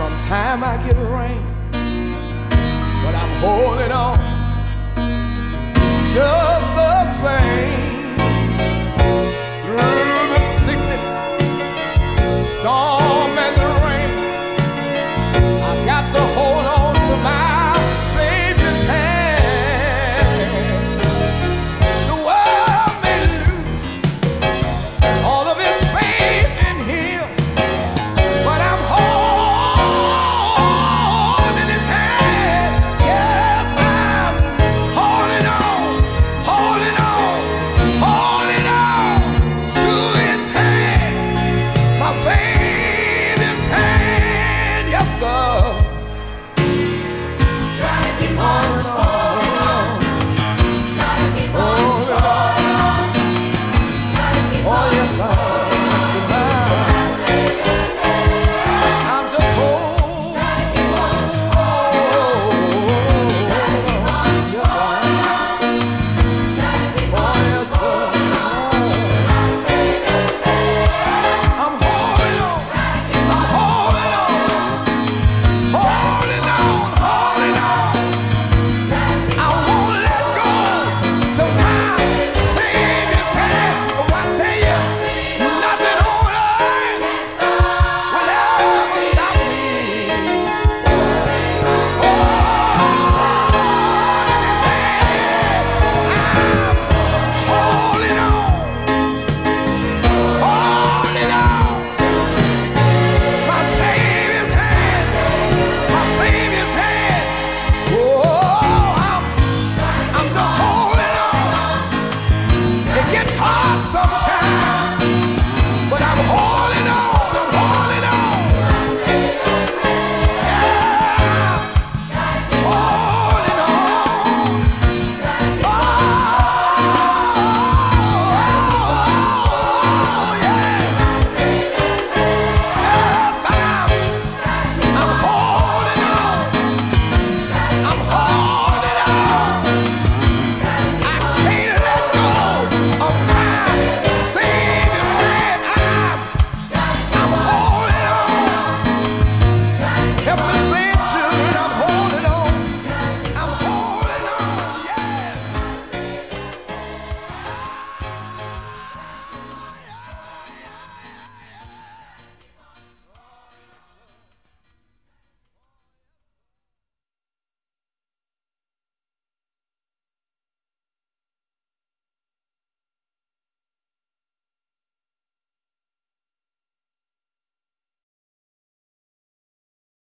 Sometimes I get rain, but I'm holding on just the same. sometimes.